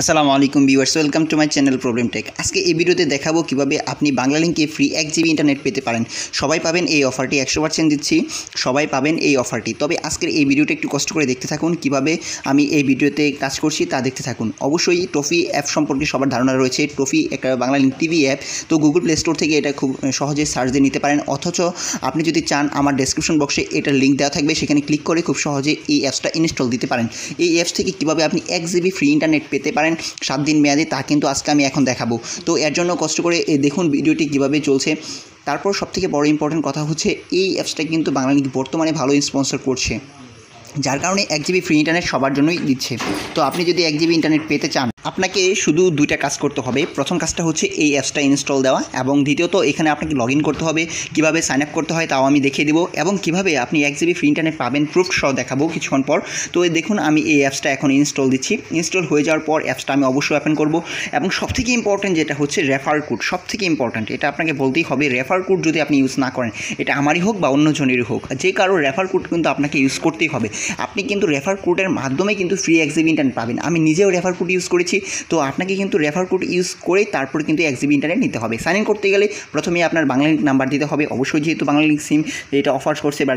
আসসালামু আলাইকুম viewers, welcome to my channel problem tech. আজকে এই ভিডিওতে দেখাবো কীভাবে আপনি বাংলা লিঙ্কে ফ্রি এক জিবি ইন্টারনেট পেতে পারেন। সবাই পাবেন এই অফারটি, একশো পার্সেন্ট দিচ্ছি। সবাই পাবেন এই অফারটি। তবে আজকের এই ভিডিওটা একটু কষ্ট করে দেখতে থাকুন, কীভাবে আমি এই ভিডিওতে কাজ করছি তা দেখতে থাকুন। অবশ্যই ট্রফি অ্যাপ সম্পর্কে সবার ধারণা রয়েছে ট্রফি একটা বাংলা লিঙ্ক টিভি অ্যাপ। তো গুগল প্লে স্টোর থেকে এটা খুব সহজে সার্চ দিয়ে নিতে পারেন। অথচ আপনি যদি চান, আমার ডেসক্রিপশন বক্সে এটার লিঙ্ক দেওয়া থাকবে, সেখানে ক্লিক করে খুব সহজে এই অ্যাপসটা ইনস্টল দিতে পারেন। এই অ্যাপস থেকে কীভাবে আপনি এক জিবি ফ্রি ইন্টারনেট পেতে পারেন সাত দিন মেয়াদে, তা কিন্তু আজকে আমি এখন দেখাবো। তো এর জন্য কষ্ট করে দেখুন ভিডিওটি কীভাবে চলছে। তারপর সবথেকে বড় ইম্পর্টেন্ট কথা হচ্ছে, এই অ্যাপসটা কিন্তু বাংলা লিঙ্ক বর্তমানে ভালো স্পন্সর করছে। যার কারণে এক জিবি ফ্রি ইন্টারনেট সবার জন্যই দিচ্ছে। তো আপনি যদি এক জিবি ইন্টারনেট পেতে চান আপনাকে শুধু দুইটা কাজ করতে হবে। প্রথম কাজটা হচ্ছে এই অ্যাপসটা ইনস্টল দেওয়া এবং দ্বিতীয়ত এখানে আপনাকে লগ করতে হবে, কীভাবে সাইন আপ করতে হয় তাও আমি দেখিয়ে দিব এবং কীভাবে আপনি এক জিবি ফ্রি ইন্টারনেট পাবেন প্রুফ সহ দেখাবো কিছুক্ষণ পর। তো দেখুন, আমি এই অ্যাপসটা এখন ইনস্টল দিচ্ছি। ইনস্টল হয়ে যাওয়ার পর অ্যাপসটা আমি অবশ্যই ওপেন করব এবং সবথেকে ইম্পর্ট্যান্ট যেটা হচ্ছে রেফার কোড সবথেকে ইম্পর্ট্যান্ট এটা আপনাকে বলতেই হবে রেফার কোড যদি আপনি ইউজ না করেন, এটা আমারই হোক বা অন্য জনেরই হোক, যে কারও রেফার কোড কিন্তু আপনাকে ইউজ করতেই হবে। আপনি কিন্তু রেফার কোডের মাধ্যমে কিন্তু ফ্রি এক জিবি ইন্টারনেট পাবেন। আমি নিজেও রেফার কোড ইউজ করেছি তো আপনাকে কিন্তু রেফার কোড ইউজ করেই তারপরে কিন্তু এক জিবি ইন্টারনেট নিতে হবে। সাইন ইন করতে গেলে প্রথমে আপনার বাংলা লিঙ্ক নাম্বার দিতে হবে। অবশ্যই যেহেতু বাংলা লিঙ্ক সিম এটা অফার করছে বা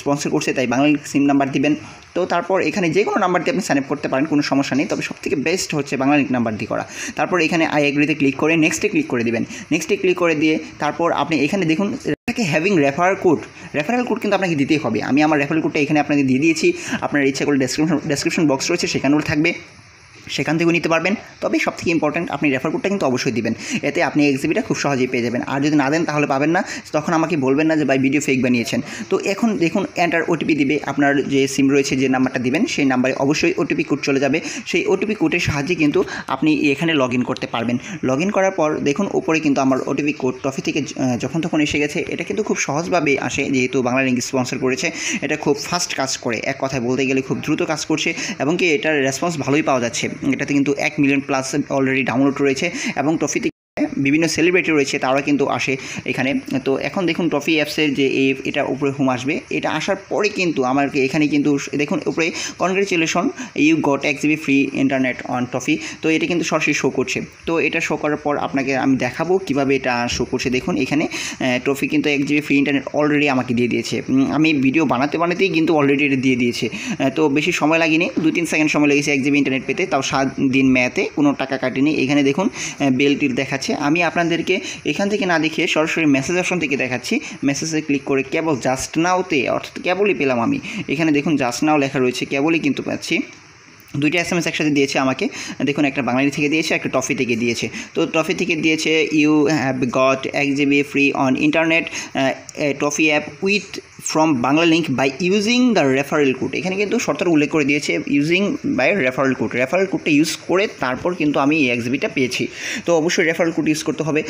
স্পন্সর করছে, তাই বাংলা লিঙ্ক সিম নাম্বার দিবেন। তো তারপর এখানে যে কোনো নাম্বার দিয়ে আপনি সাইন আপ করতে পারেন, কোনো সমস্যা নেই। তবে সবথেকে বেস্ট হচ্ছে বাংলা লিঙ্ক নাম্বার দিয়ে করা। তারপর এখানে আই এগ্রিতে ক্লিক করে নেক্সটে ক্লিক করে দিবেন। নেক্সটে ক্লিক করে দিয়ে তারপর আপনি এখানে দেখুন, আপনাকে having refer code referral code কিন্তু আপনাকে দিতেই হবে। আমি আমার রেফারেল কোডটা এখানে আপনাকে দিয়ে দিয়েছি। আপনার ইচ্ছা করলে ডেসক্রিপশন ডেসক্রিপশন বক্স রয়েছে, সেখানেও থাকবে। সেখান থেকেও নিতে পারবেন। তবে সব থেকে ইম্পর্ট্যান্ট আপনি রেফার কোডটা কিন্তু অবশ্যই দিবেন। এতে আপনি এক্সিবিটা খুব সহজেই পেয়ে যাবেন। আর যদি না দেন তাহলে পাবেন না। তখন আমাকে বলবেন না যে, ভাই ভিডিও ফেক বানিয়েছেন। তো এখন দেখুন এন্টার ওটিপি দিবে। আপনার যে সিম রয়েছে, যে নাম্বারটা দিবেন, সেই নাম্বারে অবশ্যই ওটিপি কোড চলে যাবে। সেই ওটিপি কোডের সাহায্যে কিন্তু আপনি এখানে লগ করতে পারবেন। লগ করার পর দেখুন, উপরে কিন্তু আমার ওটিপি কোড টফি থেকে যখন তখন এসে গেছে, এটা কিন্তু খুব সহজভাবে আসে, যেহেতু বাংলা লিঙ্ক স্পন্সর করেছে। এটা খুব ফাস্ট কাজ করে। এক কথায় বলতে গেলে খুব দ্রুত কাজ করছে এবং কি এটার রেসপন্স ভালোই পাওয়া যাচ্ছে। এটাতে কিন্তু এক মিলিয়ন প্লাস অলরেডি ডাউনলোড রয়েছে এবং ট্রফিতে বিভিন্ন সেলিব্রিটি রয়েছে তারা কিন্তু আসে এখানে। তো এখন দেখুন ট্রফি অ্যাপসের যে এটা উপরে হোম আসবে। এটা আসার পরে কিন্তু আমাকে এখানে কিন্তু দেখুন, উপরে কনগ্রেচুলেশন ইউ গট এক GB free internet on Toffee তো এটা কিন্তু সরাসরি শো করছে। তো এটা শো করার পর আপনাকে আমি দেখাবো কীভাবে এটা শো করছে। দেখুন, এখানে ট্রফি কিন্তু এক জিবি ফ্রি ইন্টারনেট অলরেডি আমাকে দিয়ে দিয়েছে। আমি ভিডিও বানাতে বানাতেই কিন্তু অলরেডি এটা দিয়ে দিয়েছে। তো বেশি সময় লাগেনি, দু তিন সেকেন্ড সময় লেগেছে এক জিবি ইন্টারনেট পেতে। তাও সাত দিন মেয়াতে কোনো টাকা কাটেনি। এখানে দেখুন বেলটির দেখাচ্ছে। আমি আপনাদেরকে এখান থেকে না দেখে সরাসরি মেসেজ অপশন থেকে দেখাচ্ছি। মেসেজে ক্লিক করে কেবল জাস্ট নাওতে অর্থাৎ কেবলই পেলাম আমি। এখানে দেখুন জাস্ট নাও লেখা রয়েছে, কেবলই কিন্তু পাচ্ছি। দুইটা এস এম এস একসাথে দিয়েছে আমাকে। দেখুন একটা বাঙালি থেকে দিয়েছে, একটা টফি থেকে দিয়েছে। তো টফি থেকে দিয়েছে ইউ হ্যাভ গট এক GB free on internet Toffee app with from Banglalink by using the referral code এখানে কিন্তু শর্তটা উল্লেখ করে দিয়েছে using by referral code referral কোডটা ইউজ করে তারপর কিন্তু আমি এই এক্সিবিটা পেয়েছি। তো অবশ্যই রেফারেল কোড ইউজ করতে হবে।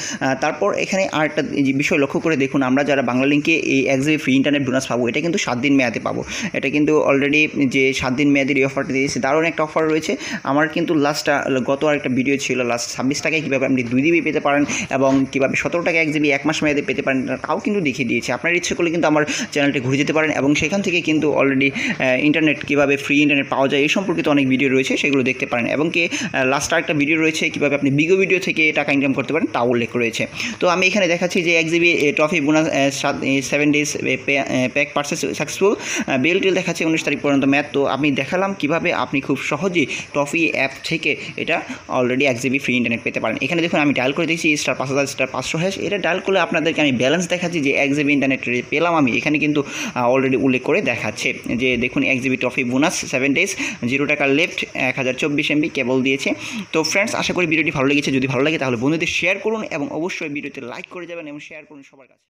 তারপর এখানে আর একটা বিষয় লক্ষ্য করে দেখুন, আমরা যারা বাংলা লিঙ্কে এই এক্সিবি ফ্রি ইন্টারনেট বোনাস পাবো, এটা কিন্তু সাত দিন মেয়াদে পাবো। এটা কিন্তু অলরেডি যে সাত দিন মেয়াদের এই অফারটা দিয়েছে দারুণ একটা অফার রয়েছে। আমার কিন্তু লাস্টটা গত আরেকটা ভিডিও ছিল লাস্ট ছাব্বিশ টাকায় কীভাবে আপনি দুই জিবি পেতে পারেন এবং কীভাবে সতেরো টাকা এক জিবি এক মাস মেয়াদে পেতে পারেন, তাও কিন্তু দেখিয়ে দিয়েছে। আপনার ইচ্ছে করলে কিন্তু আমার চ্যানেলটি ঘুরে যেতে পারেন এবং সেখান থেকে কিন্তু অলরেডি ইন্টারনেট কীভাবে ফ্রি ইন্টারনেট পাওয়া যায় এই সম্পর্কিত অনেক ভিডিও রয়েছে, সেগুলো দেখতে পারেন। এবং কি লাস্ট একটা ভিডিও রয়েছে, কীভাবে আপনি বিগো ভিডিও থেকে টাকা ইনকাম করতে পারেন তাও উল্লেখ রয়েছে। তো আমি এখানে দেখাচ্ছি যে এক GB Toffee bonus seven days pack purchase successful bell till দেখাচ্ছে উনিশ তারিখ পর্যন্ত ম্যাথ তো আমি দেখালাম কীভাবে আপনি খুব সহজেই ট্রফি অ্যাপ থেকে এটা অলরেডি এক জিবি ফ্রি ইন্টারনেট পেতে পারেন। এখানে দেখুন, আমি ডায়াল করে দিয়েছি স্টার পাঁচ হাজার স্টার পাঁচশো হ্যাশ এটা ডায়াল করলে আপনাদেরকে আমি ব্যালেন্স দেখাচ্ছি যে এক জিবি ইন্টারনেট পেলাম আমি। এখানে কিন্তু অলরেডি উল্লেখ করে দেখাচ্ছে যে দেখুন, এক GB Toffee bonus seven days zero টাকা লেফট এক হাজার চব্বিশ এমবি কেবল দিয়েছে। তো ফ্রেন্ডস আশা করি ভিডিওটি ভালো লেগেছে। যদি ভালো লাগে তাহলে বন্ধুদের শেয়ার করুন এবং অবশ্যই ভিডিওতে লাইক করে যাবেন এবং শেয়ার করুন সবার কাছে।